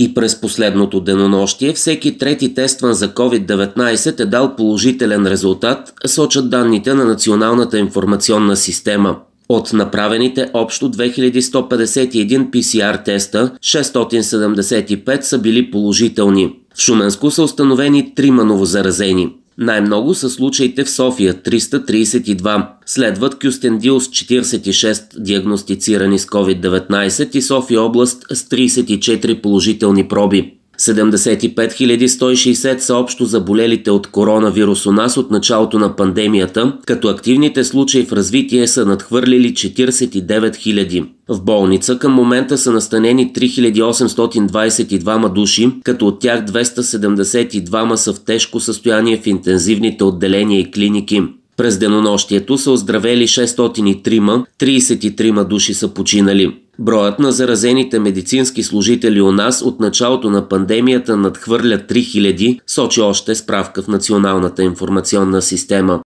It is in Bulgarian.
И през последното денонощие всеки трети тестван за COVID-19 е дал положителен резултат, сочат данните на Националната информационна система. От направените общо 2151 PCR теста, 675 са били положителни. В Шуменско са установени трима новозаразени. Най-много са случаите в София – 332. Следват Кюстендил с 46 диагностицирани с COVID-19 и София област с 34 положителни проби. 75 160 са общо заболелите от коронавирус у нас от началото на пандемията, като активните случаи в развитие са надхвърлили 49 000. В болница към момента са настанени 3822 души, като от тях 272 са в тежко състояние в интензивните отделения и клиники. През денонощието са оздравели 603, 33 души са починали. Броят на заразените медицински служители у нас от началото на пандемията надхвърля 3000, сочи още справка в Националната информационна система.